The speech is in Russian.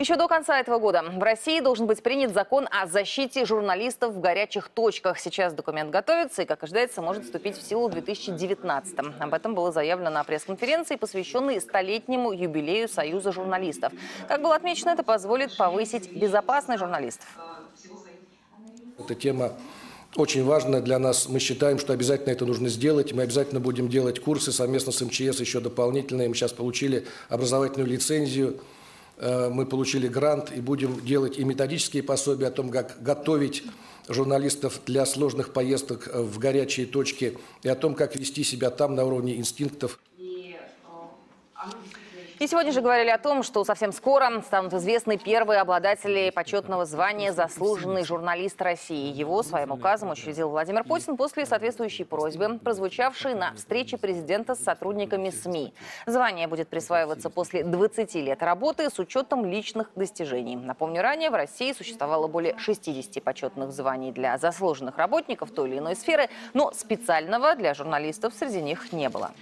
Еще до конца этого года в России должен быть принят закон о защите журналистов в горячих точках. Сейчас документ готовится и, как ожидается, может вступить в силу в 2019 Об этом было заявлено на пресс-конференции, посвященной столетнему юбилею Союза журналистов. Как было отмечено, это позволит повысить безопасность журналистов. Эта тема очень важная для нас. Мы считаем, что обязательно это нужно сделать. Мы обязательно будем делать курсы совместно с МЧС еще дополнительные. Мы сейчас получили образовательную лицензию. Э, мы получили грант и будем делать и методические пособия о том, как готовить журналистов для сложных поездок в горячие точки и о том, как вести себя там на уровне инстинктов. И сегодня же говорили о том, что совсем скоро станут известны первые обладатели почетного звания «Заслуженный журналист России». Его своим указом учредил Владимир Путин после соответствующей просьбы, прозвучавшей на встрече президента с сотрудниками СМИ. Звание будет присваиваться после 20 лет работы с учетом личных достижений. Напомню, ранее в России существовало более 60 почетных званий для заслуженных работников той или иной сферы, но специального для журналистов среди них не было.